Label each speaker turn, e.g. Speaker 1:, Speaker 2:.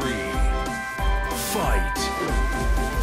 Speaker 1: three, fight!